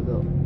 with a